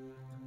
Mm-hmm.